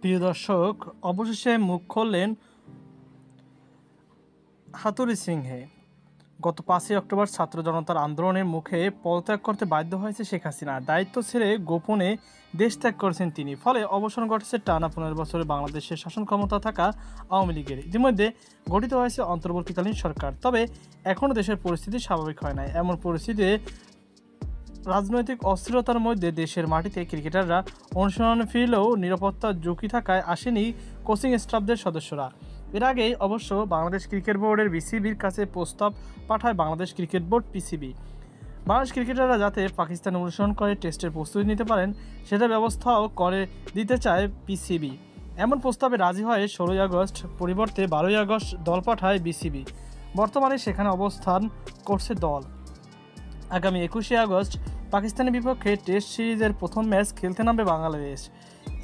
প্রিয় দর্শক, অবশেষে মুখ খুললেন হাতুরি সিংহে। গত পাঁচই অক্টোবর ছাত্র জনতার আন্দোলনের মুখে পদত্যাগ করতে বাধ্য হয়েছে শেখ হাসিনা। দায়িত্ব ছেড়ে গোপনে দেশ ত্যাগ করেছেন তিনি। ফলে অবসান ঘটেছে টানা পনেরো বছরে বাংলাদেশের শাসন ক্ষমতা থাকা আওয়ামী লীগের। ইতিমধ্যে গঠিত হয়েছে অন্তর্বর্তীকালীন সরকার। তবে এখনও দেশের পরিস্থিতি স্বাভাবিক হয় নাই। এমন পরিস্থিতিতে রাজনৈতিক অস্থিরতার মধ্যে দেশের মাটিতে ক্রিকেটাররা অনুশীলনে ফিরলেও নিরাপত্তার ঝুঁকি থাকায় আসেনি কোচিং স্টাফদের সদস্যরা। এর আগে অবশ্য বাংলাদেশ ক্রিকেট বোর্ডের বিসিবির কাছে প্রস্তাব পাঠায় Bangladesh cricket board PCB Bangladesh ক্রিকেটাররা যাতে পাকিস্তান অনুসরণ করে, টেস্টের প্রস্তুতি নিতে পারেন, সেটা ব্যবস্থাও করে দিতে চায় পিসিবি এমন প্রস্তাবে রাজি হয় ষোলোই আগস্ট, পরিবর্তে বারোই আগস্ট দল পাঠায় বিসিবি। বর্তমানে সেখানে অবস্থান করছে দল। আগামী একুশে আগস্ট পাকিস্তানের বিপক্ষে টেস্ট সিরিজের প্রথম ম্যাচ খেলতে নামবে বাংলাদেশ।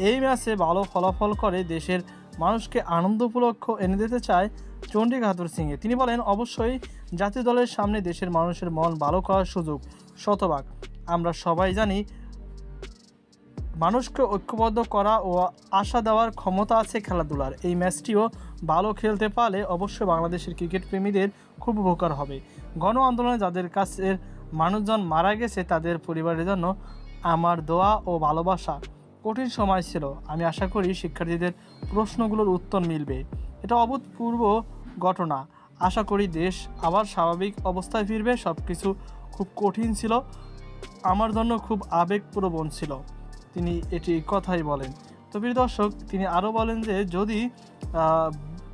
এই ম্যাচে ভালো ফলাফল করে দেশের মানুষকে আনন্দ উপলক্ষ এনে দিতে চায় চন্ডিক হাতুর সিংয়ে তিনি বলেন, অবশ্যই জাতীয় দলের সামনে দেশের মানুষের মন ভালো করার সুযোগ, শতভাগ। আমরা সবাই জানি মানুষকে ঐক্যবদ্ধ করা ও আশা দেওয়ার ক্ষমতা আছে খেলাধুলার। এই ম্যাচটিও ভালো খেলতে পারলে অবশ্যই বাংলাদেশের ক্রিকেট প্রেমীদের খুব উপকার হবে। গণ আন্দোলনে যাদের কাছের মানুষজন মারা গেছে তাদের পরিবারের জন্য আমার দোয়া ও ভালোবাসা কঠিন সময় ছিল। আমি আশা করি শিক্ষার্থীদের প্রশ্নগুলোর উত্তর মিলবে। এটা অভূতপূর্ব ঘটনা। আশা করি দেশ আবার স্বাভাবিক অবস্থায় ফিরবে। সব কিছু খুব কঠিন ছিল। আমার জন্য খুব আবেগপ্রবণ ছিল। তিনি এটি কথাই বলেন। তো প্রিয় দর্শক, তিনি আরও বলেন যে যদি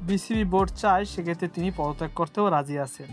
বিসিবি বোর্ড চায়, সেক্ষেত্রে তিনি পদত্যাগ করতেও রাজি আছেন।